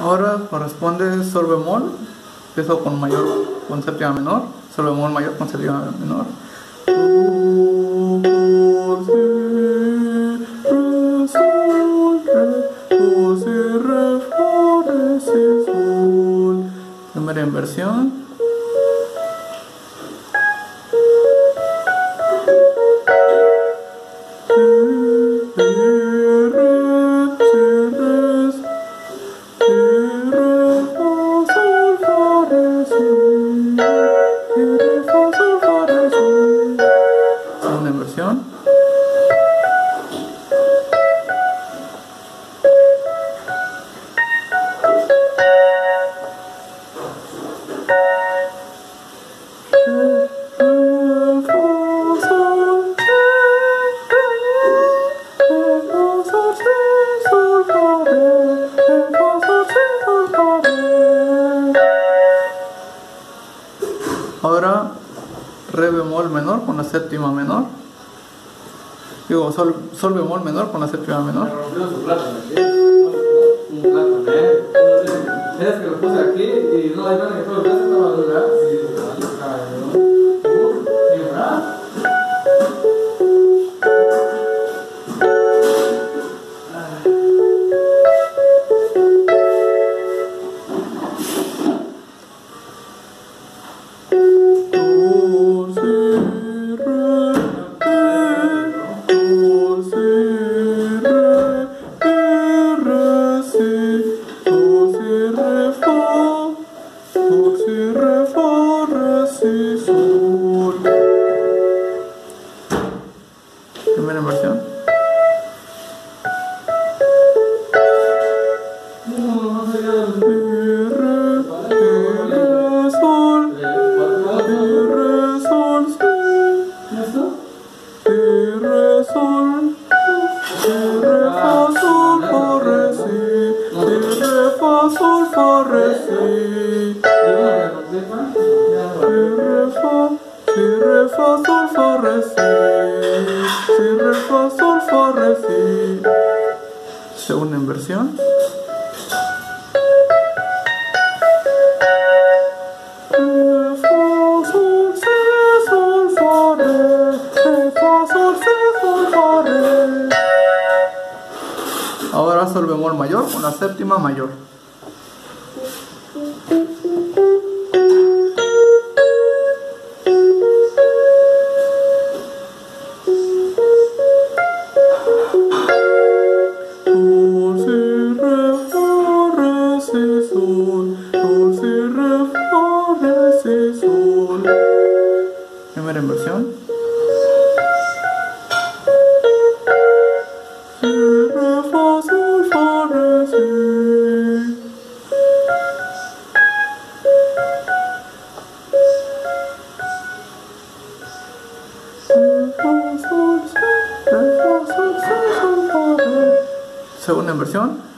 Ahora corresponde sol bemol, empiezo con mayor con séptima menor, sol bemol mayor con séptima menor. Primera inversión. Segunda Ahora re bemol menor con la séptima menor. Digo, sol, bemol menor con la séptima menor. Me rompieron su plato, ¿me Un plato, ¿eh? Es que lo puse aquí y no hay nada que todo el si, sol. Primera inversión. Sol, mi, re, sol, si, re, fa, sol, fa, re, si. Segunda inversión. Ahora sol bemol mayor con la séptima mayor. Fa, re. Segunda inversión.